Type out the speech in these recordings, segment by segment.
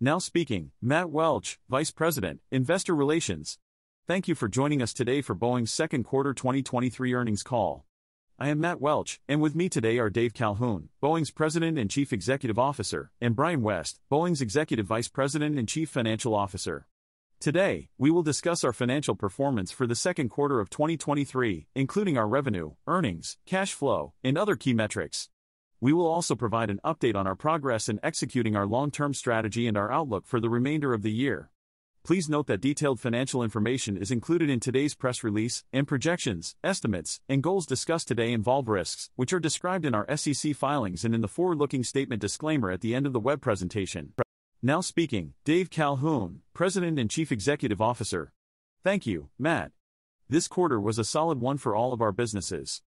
Now speaking, Matt Welch, Vice President, Investor Relations. Thank you for joining us today for Boeing's second quarter 2023 earnings call. I am Matt Welch, and with me today are Dave Calhoun, Boeing's President and Chief Executive Officer, and Brian West, Boeing's Executive Vice President and Chief Financial Officer. Today, we will discuss our financial performance for the second quarter of 2023, including our revenue, earnings, cash flow, and other key metrics. We will also provide an update on our progress in executing our long term strategy and our outlook for the remainder of the year. Please note that detailed financial information is included in today's press release, and projections, estimates, and goals discussed today involve risks, which are described in our SEC filings and in the forward looking statement disclaimer at the end of the web presentation. Now speaking, Dave Calhoun, President and Chief Executive Officer. Thank you, Matt. This quarter was a solid one for all of our businesses.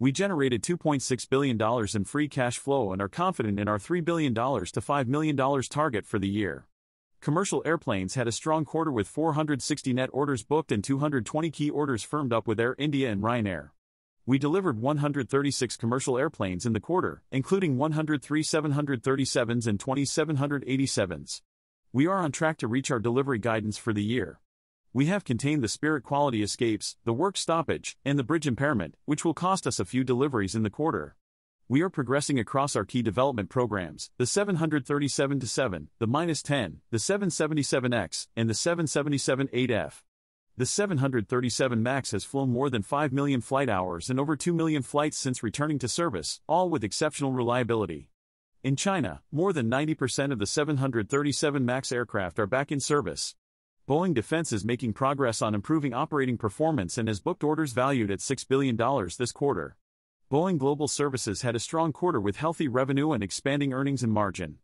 We generated $2.6 billion in free cash flow and are confident in our $3 billion to $5 million target for the year. Commercial airplanes had a strong quarter with 460 net orders booked and 220 key orders firmed up with Air India and Ryanair. We delivered 136 commercial airplanes in the quarter, including 103 737s and 20 787s. We are on track to reach our delivery guidance for the year we have contained the Spirit quality escapes, the work stoppage, and the bridge impairment, which will cost us a few deliveries in the quarter. We are progressing across our key development programs the 737 7, the minus 10, the 777X, and the 777 8F. The 737 MAX has flown more than 5 million flight hours and over 2 million flights since returning to service, all with exceptional reliability. In China, more than 90% of the 737 MAX aircraft are back in service. Boeing Defense is making progress on improving operating performance and has booked orders valued at $6 billion this quarter. Boeing Global Services had a strong quarter with healthy revenue and expanding earnings and margin.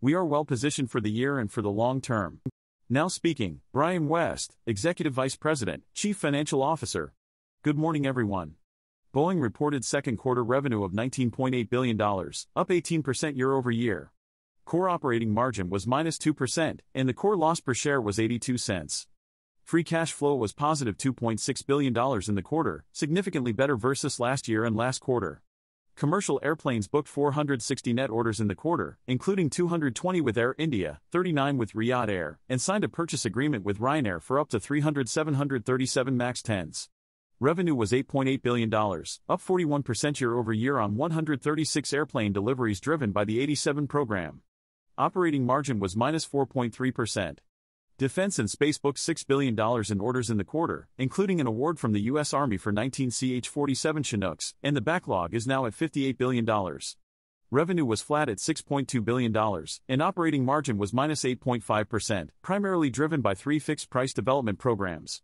We are well positioned for the year and for the long term. Now speaking, Brian West, Executive Vice President, Chief Financial Officer. Good morning, everyone. Boeing reported second quarter revenue of $19.8 billion, up 18% year over year core operating margin was minus 2%, and the core loss per share was 82 cents. Free cash flow was positive $2.6 billion in the quarter, significantly better versus last year and last quarter. Commercial airplanes booked 460 net orders in the quarter, including 220 with Air India, 39 with Riyadh Air, and signed a purchase agreement with Ryanair for up to 300 737 MAX 10s. Revenue was $8.8 billion, up 41% year over year on 136 airplane deliveries driven by the 87 program. Operating margin was minus 4.3%. Defense and Space booked $6 billion in orders in the quarter, including an award from the U.S. Army for 19 CH 47 Chinooks, and the backlog is now at $58 billion. Revenue was flat at $6.2 billion, and operating margin was minus 8.5%, primarily driven by three fixed price development programs.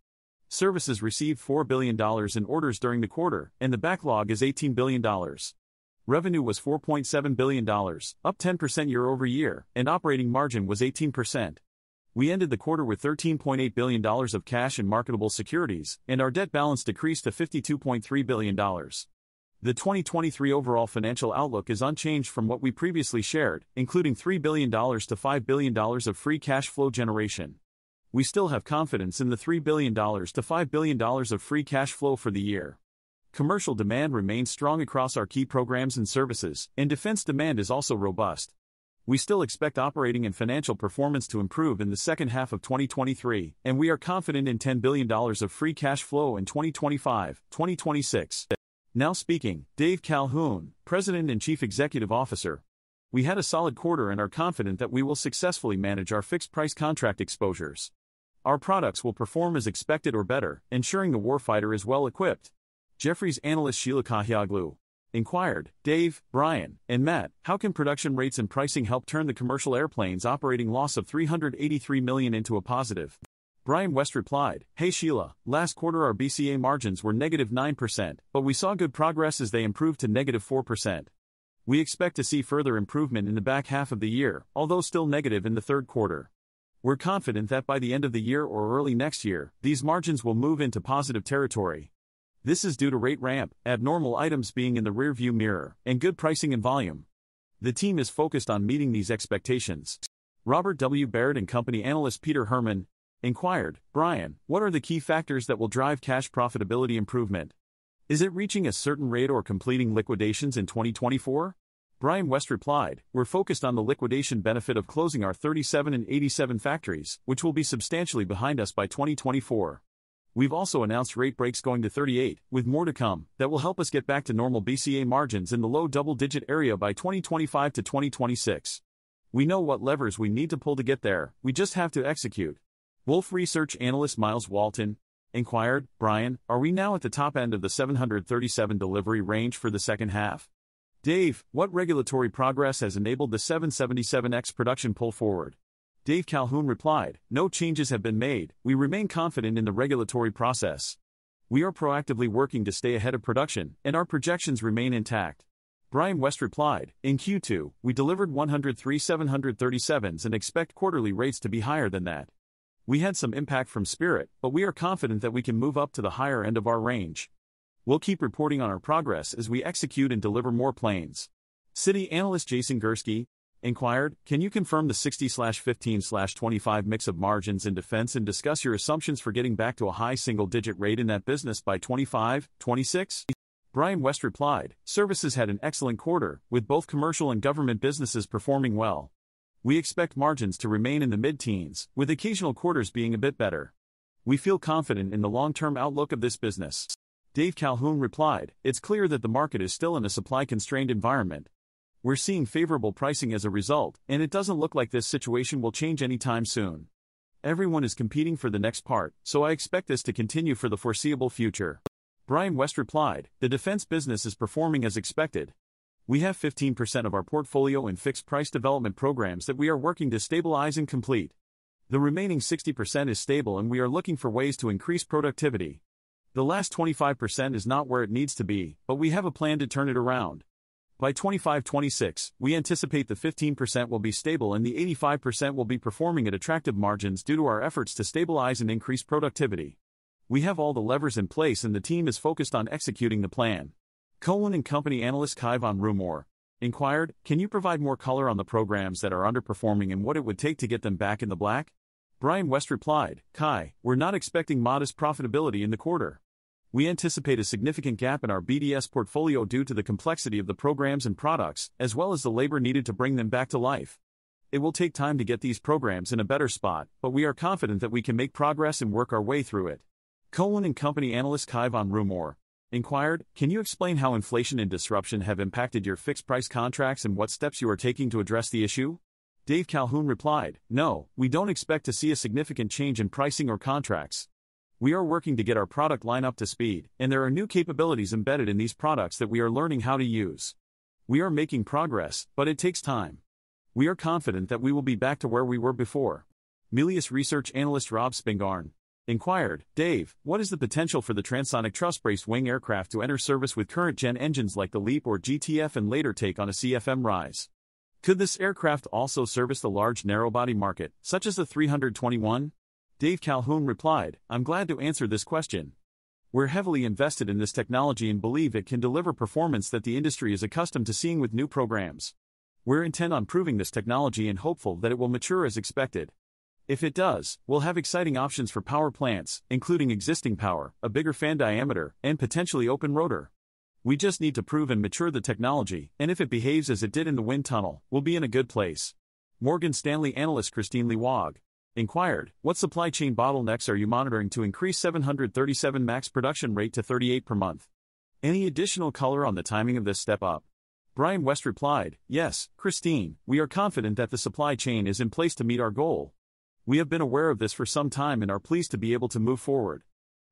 Services received $4 billion in orders during the quarter, and the backlog is $18 billion. Revenue was $4.7 billion, up 10% year over year, and operating margin was 18%. We ended the quarter with $13.8 billion of cash and marketable securities, and our debt balance decreased to $52.3 billion. The 2023 overall financial outlook is unchanged from what we previously shared, including $3 billion to $5 billion of free cash flow generation. We still have confidence in the $3 billion to $5 billion of free cash flow for the year. Commercial demand remains strong across our key programs and services, and defense demand is also robust. We still expect operating and financial performance to improve in the second half of 2023, and we are confident in $10 billion of free cash flow in 2025 2026. Now speaking, Dave Calhoun, President and Chief Executive Officer. We had a solid quarter and are confident that we will successfully manage our fixed price contract exposures. Our products will perform as expected or better, ensuring the warfighter is well equipped. Jefferies analyst Sheila Kahyaoglu inquired, Dave, Brian, and Matt, how can production rates and pricing help turn the commercial airplanes operating loss of 383 million into a positive? Brian West replied, Hey Sheila, last quarter our BCA margins were negative 9%, but we saw good progress as they improved to negative 4%. We expect to see further improvement in the back half of the year, although still negative in the third quarter. We're confident that by the end of the year or early next year, these margins will move into positive territory. This is due to rate ramp, abnormal items being in the rearview mirror, and good pricing and volume. The team is focused on meeting these expectations. Robert W. Baird and Company analyst Peter Arment inquired, Brian, what are the key factors that will drive cash profitability improvement? Is it reaching a certain rate or completing liquidations in 2024? Brian West replied, We're focused on the liquidation benefit of closing our 37 and 87 factories, which will be substantially behind us by 2024. We've also announced rate breaks going to 38, with more to come, that will help us get back to normal BCA margins in the low double digit area by 2025 to 2026. We know what levers we need to pull to get there, we just have to execute. Wolfe Research analyst Miles Walton inquired, Brian, are we now at the top end of the 737 delivery range for the second half? Dave, what regulatory progress has enabled the 777X production pull forward? Dave Calhoun replied, No changes have been made, we remain confident in the regulatory process. We are proactively working to stay ahead of production, and our projections remain intact. Brian West replied, In Q2, we delivered 103 737s and expect quarterly rates to be higher than that. We had some impact from Spirit, but we are confident that we can move up to the higher end of our range. We'll keep reporting on our progress as we execute and deliver more planes. Citi analyst Jason Gursky inquired, Can you confirm the 60 15 25 mix of margins in defense and discuss your assumptions for getting back to a high single digit rate in that business by 25, 26? Brian West replied, Services had an excellent quarter, with both commercial and government businesses performing well. We expect margins to remain in the mid teens, with occasional quarters being a bit better. We feel confident in the long term outlook of this business. Dave Calhoun replied, It's clear that the market is still in a supply constrained environment. We're seeing favorable pricing as a result, and it doesn't look like this situation will change anytime soon. Everyone is competing for the next part, so I expect this to continue for the foreseeable future. Brian West replied, The defense business is performing as expected. We have 15% of our portfolio in fixed price development programs that we are working to stabilize and complete. The remaining 60% is stable, and we are looking for ways to increase productivity. The last 25% is not where it needs to be, but we have a plan to turn it around. By 25 26, we anticipate the 15% will be stable and the 85% will be performing at attractive margins due to our efforts to stabilize and increase productivity. We have all the levers in place and the team is focused on executing the plan. Cohen and Company analyst Cai von Rumohr inquired, Can you provide more color on the programs that are underperforming and what it would take to get them back in the black? Brian West replied, Cai, we're not expecting modest profitability in the quarter. We anticipate a significant gap in our BDS portfolio due to the complexity of the programs and products, as well as the labor needed to bring them back to life. It will take time to get these programs in a better spot, but we are confident that we can make progress and work our way through it. Cohen and Company analyst Cai von Rumohr inquired, Can you explain how inflation and disruption have impacted your fixed price contracts and what steps you are taking to address the issue? Dave Calhoun replied, No, we don't expect to see a significant change in pricing or contracts. We are working to get our product line up to speed, and there are new capabilities embedded in these products that we are learning how to use. We are making progress, but it takes time. We are confident that we will be back to where we were before. Melius research analyst Rob Spingarn inquired, Dave, what is the potential for the transonic truss-braced wing aircraft to enter service with current gen engines like the LEAP or GTF and later take on a CFM rise? Could this aircraft also service the large narrow-body market, such as the 321? Dave Calhoun replied, I'm glad to answer this question. We're heavily invested in this technology and believe it can deliver performance that the industry is accustomed to seeing with new programs. We're intent on proving this technology and hopeful that it will mature as expected. If it does, we'll have exciting options for power plants, including existing power, a bigger fan diameter, and potentially open rotor. We just need to prove and mature the technology, and if it behaves as it did in the wind tunnel, we'll be in a good place. Morgan Stanley analyst Kristine Liwag inquired, What supply chain bottlenecks are you monitoring to increase 737 MAX production rate to 38 per month? Any additional color on the timing of this step up? Brian West replied, Yes, Kristine, we are confident that the supply chain is in place to meet our goal. We have been aware of this for some time and are pleased to be able to move forward.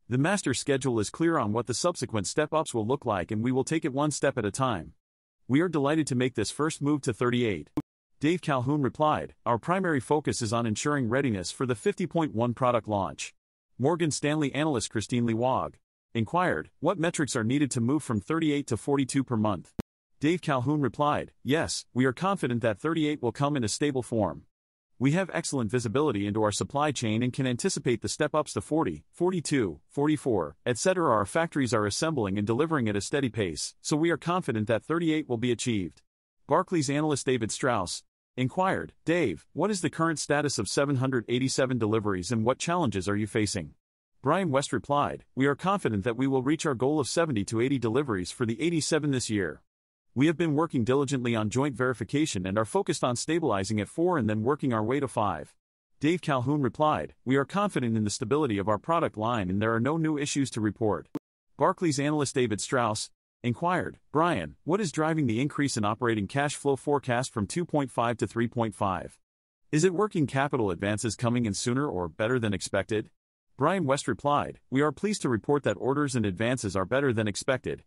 The master schedule is clear on what the subsequent step ups will look like, and we will take it one step at a time. We are delighted to make this first move to 38. Dave Calhoun replied, Our primary focus is on ensuring readiness for the 50.1 product launch. Morgan Stanley analyst Kristine Liwag inquired, What metrics are needed to move from 38 to 42 per month? Dave Calhoun replied, Yes, we are confident that 38 will come in a stable form. We have excellent visibility into our supply chain and can anticipate the step ups to 40, 42, 44, etc. Our factories are assembling and delivering at a steady pace, so we are confident that 38 will be achieved. Barclays analyst David Strauss inquired, Dave, what is the current status of 787 deliveries and what challenges are you facing? Brian West replied, We are confident that we will reach our goal of 70 to 80 deliveries for the 87 this year. We have been working diligently on joint verification and are focused on stabilizing at 4 and then working our way to 5. Dave Calhoun replied, We are confident in the stability of our product line and there are no new issues to report. Barclays analyst David Strauss inquired, Brian, what is driving the increase in operating cash flow forecast from 2.5 to 3.5? Is it working capital advances coming in sooner or better than expected? Brian West replied, We are pleased to report that orders and advances are better than expected,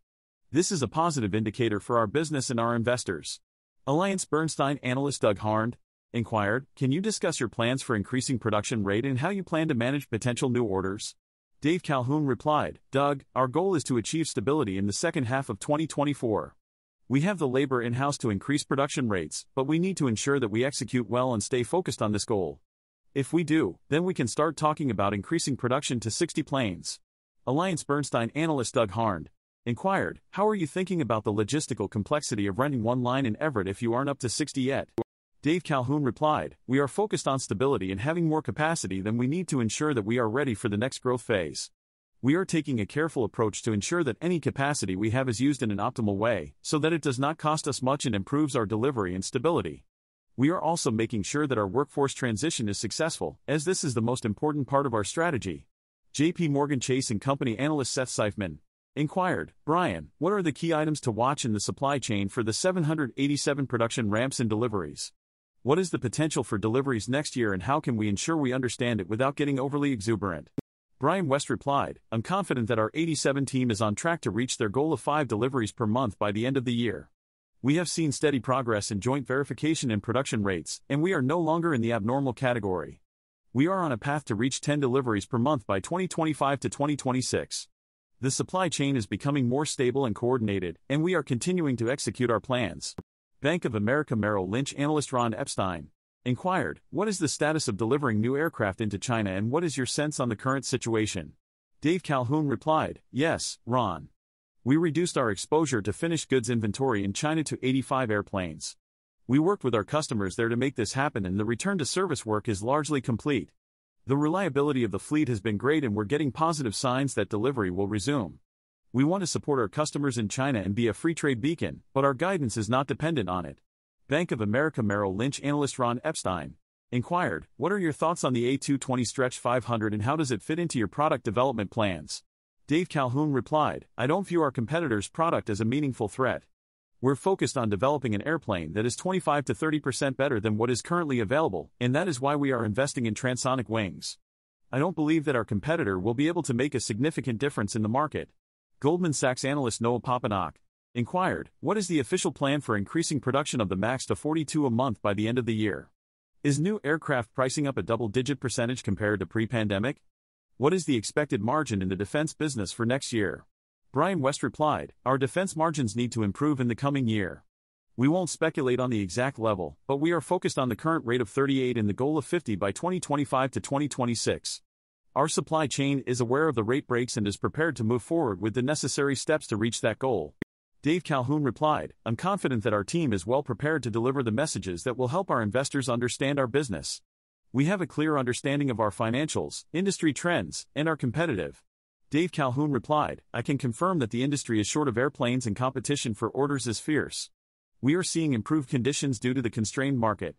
this is a positive indicator for our business and our investors. Alliance Bernstein analyst Doug Harned inquired, Can you discuss your plans for increasing production rate and how you plan to manage potential new orders? Dave Calhoun replied, Doug, our goal is to achieve stability in the second half of 2024. We have the labor in house to increase production rates, but we need to ensure that we execute well and stay focused on this goal. If we do, then we can start talking about increasing production to 60 planes. Alliance Bernstein analyst Doug Harned inquired, How are you thinking about the logistical complexity of running one line in Everett if you aren't up to 60 yet? Dave Calhoun replied, We are focused on stability and having more capacity than we need to ensure that we are ready for the next growth phase. We are taking a careful approach to ensure that any capacity we have is used in an optimal way, so that it does not cost us much and improves our delivery and stability. We are also making sure that our workforce transition is successful, as this is the most important part of our strategy. JP Morgan Chase and Company analyst Seth Seifman, inquired, Brian, what are the key items to watch in the supply chain for the 787 production ramps and deliveries? What is the potential for deliveries next year and how can we ensure we understand it without getting overly exuberant? Brian West replied, I'm confident that our 87 team is on track to reach their goal of 5 deliveries per month by the end of the year. We have seen steady progress in joint verification and production rates, and we are no longer in the abnormal category. We are on a path to reach 10 deliveries per month by 2025 to 2026. The supply chain is becoming more stable and coordinated, and we are continuing to execute our plans. Bank of America Merrill Lynch analyst Ron Epstein inquired, What is the status of delivering new aircraft into China and what is your sense on the current situation? Dave Calhoun replied, Yes, Ron. We reduced our exposure to finished goods inventory in China to 85 airplanes. We worked with our customers there to make this happen, and the return to service work is largely complete. The reliability of the fleet has been great and we're getting positive signs that delivery will resume. We want to support our customers in China and be a free trade beacon, but our guidance is not dependent on it. Bank of America Merrill Lynch analyst Ron Epstein inquired, What are your thoughts on the A220 Stretch 500 and how does it fit into your product development plans? Dave Calhoun replied, I don't view our competitor's product as a meaningful threat. We're focused on developing an airplane that is 25 to 30% better than what is currently available, and that is why we are investing in transonic wings. I don't believe that our competitor will be able to make a significant difference in the market. Goldman Sachs analyst Noah Poponak inquired, What is the official plan for increasing production of the MAX to 42 a month by the end of the year? Is new aircraft pricing up a double digit percentage compared to pre pandemic? What is the expected margin in the defense business for next year? Brian West replied, Our defense margins need to improve in the coming year. We won't speculate on the exact level, but we are focused on the current rate of 38 and the goal of 50 by 2025 to 2026. Our supply chain is aware of the rate breaks and is prepared to move forward with the necessary steps to reach that goal. Dave Calhoun replied, I'm confident that our team is well prepared to deliver the messages that will help our investors understand our business. We have a clear understanding of our financials, industry trends, and are competitive. Dave Calhoun replied, I can confirm that the industry is short of airplanes and competition for orders is fierce. We are seeing improved conditions due to the constrained market.